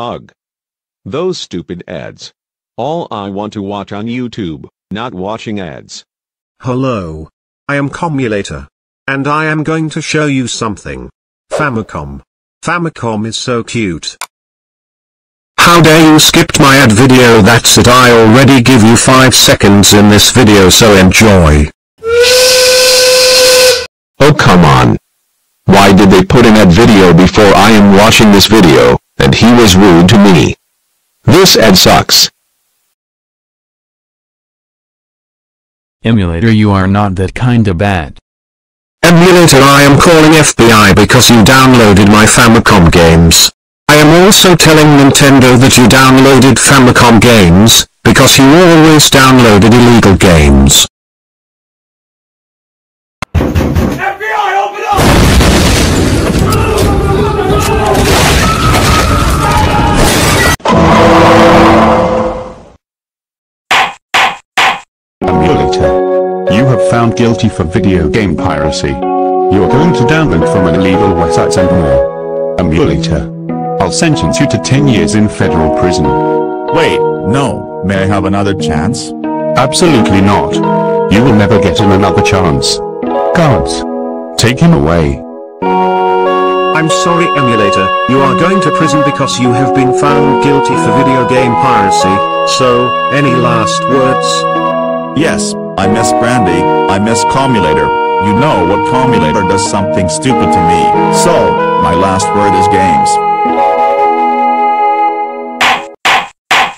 Ugh. Those stupid ads. All I want to watch on YouTube, not watching ads. Hello. I am Comulator. And I am going to show you something. Famicom. Famicom is so cute. How dare you skipped my ad video that's it I already give you 5 seconds in this video so enjoy. Oh come on. Why did they put in that video before I am watching this video, and he was rude to me? This ad sucks. Emulator you are not that kinda bad. Emulator I am calling FBI because you downloaded my Famicom games. I am also telling Nintendo that you downloaded Famicom games, because you always downloaded illegal games. Found guilty for video game piracy. You are going to download from an illegal website and more. Emulator. I'll sentence you to 10 years in federal prison. Wait, no, may I have another chance? Absolutely not. You will never get in another chance. Guards. Take him away. I'm sorry emulator, you are going to prison because you have been found guilty for video game piracy, so, any last words? Yes, I miss Brandy, I miss Comulator. You know what Comulator does something stupid to me. So, my last word is games.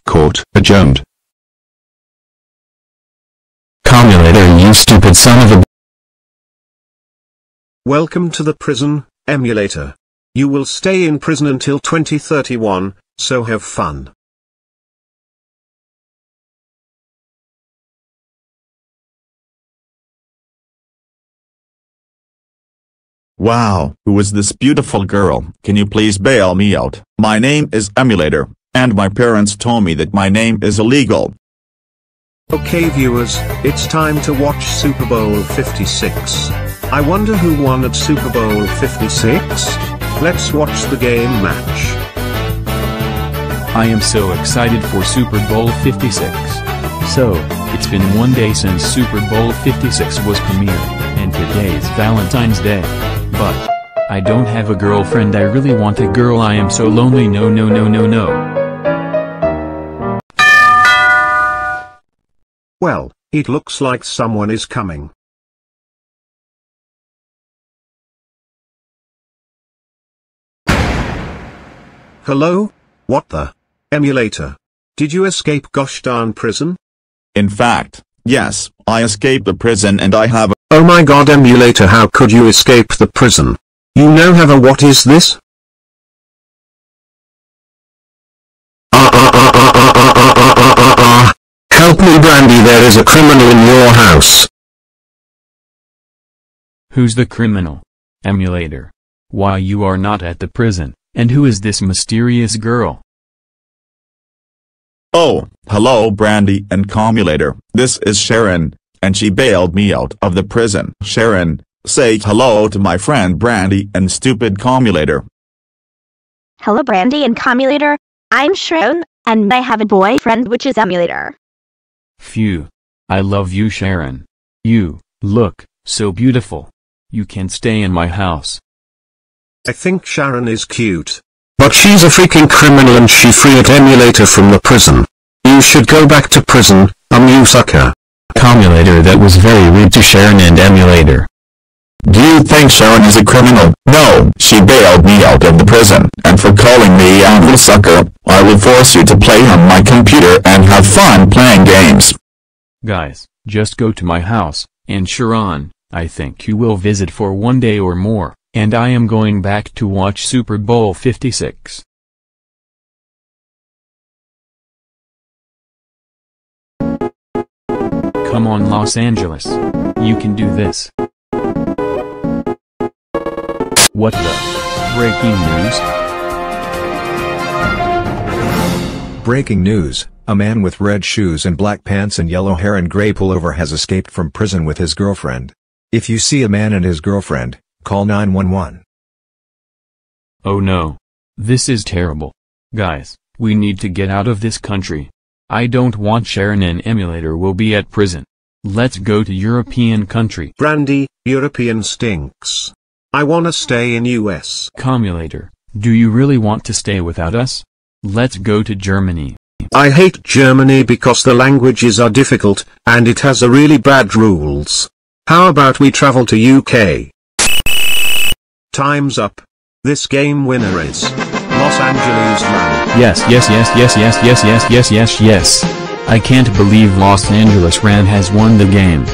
Court adjourned. Comulator you stupid son of a Welcome to the prison, emulator. You will stay in prison until 2031, so have fun. Wow, who is this beautiful girl? Can you please bail me out? My name is Emulator, and my parents told me that my name is illegal. Okay viewers, it's time to watch Super Bowl 56. I wonder who won at Super Bowl 56? Let's watch the game match. I am so excited for Super Bowl 56. So, it's been one day since Super Bowl 56 was premiered, and today's Valentine's Day. But, I don't have a girlfriend I really want a girl I am so lonely no no no no no. Well, it looks like someone is coming. Hello? What the? Emulator. Did you escape gosh darn prison? In fact, yes, I escaped the prison and I have a Oh my god emulator how could you escape the prison? You now have a what is this? Ah ah ah ah ah ah ah ah ah ah ah Help me Brandy there is a criminal in your house. Who's the criminal? Emulator. Why you are not at the prison, and who is this mysterious girl? Oh, hello Brandy and Comulator, this is Sharon, and she bailed me out of the prison. Sharon, say hello to my friend Brandy and stupid Comulator. Hello Brandy and Comulator, I'm Sharon, and I have a boyfriend which is Emulator. Phew. I love you Sharon. You, look, so beautiful. You can stay in my house. I think Sharon is cute. But she's a freaking criminal and she freed emulator from the prison. You should go back to prison, um you sucker. Comulator that was very rude to Sharon and Emulator. Do you think Sharon is a criminal? No, she bailed me out of the prison, and for calling me a little sucker, I will force you to play on my computer and have fun playing games. Guys, just go to my house, and Sharon, I think you will visit for one day or more, and I am going back to watch Super Bowl 56. Come on Los Angeles. You can do this. What the? Breaking news? Breaking news, a man with red shoes and black pants and yellow hair and gray pullover has escaped from prison with his girlfriend. If you see a man and his girlfriend, call 911. Oh no. This is terrible. Guys, we need to get out of this country. I don't want Sharon and Emulator will be at prison. Let's go to European country. Brandy, European stinks. I wanna stay in US. Commulator, do you really want to stay without us? Let's go to Germany. I hate Germany because the languages are difficult, and it has a really bad rules. How about we travel to UK? Time's up. This game winner is Los Angeles Ram. Yes, yes, yes, yes, yes, yes, yes, yes, yes, yes. I can't believe Los Angeles Ram has won the game.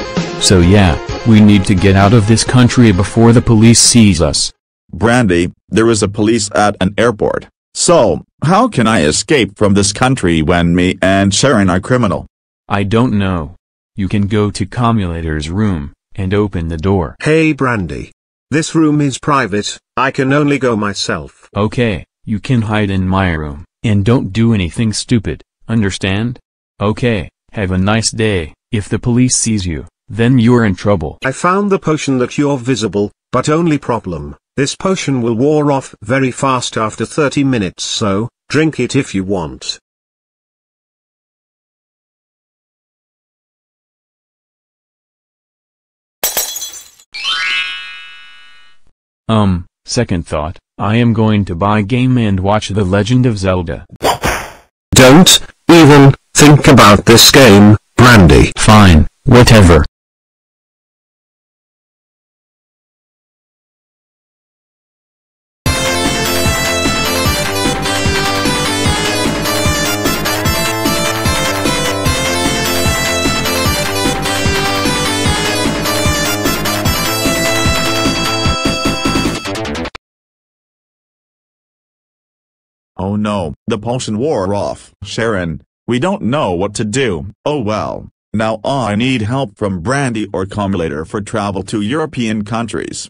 So yeah, we need to get out of this country before the police sees us. Brandy, there is a police at an airport. So, how can I escape from this country when me and Sharon are criminal? I don't know. You can go to Commulator's room, and open the door. Hey Brandy. This room is private, I can only go myself. Okay, you can hide in my room, and don't do anything stupid, understand? Okay, have a nice day. If the police sees you, then you're in trouble. I found the potion that you're visible, but only problem, this potion will wear off very fast after 30 minutes so, drink it if you want. Um, second thought, I am going to buy game and watch The Legend of Zelda. Don't, even, think about this game, Brandy. Fine, whatever. Oh no, the potion wore off. Sharon, we don't know what to do. Oh well, now I need help from Brandy or Commulator for travel to European countries.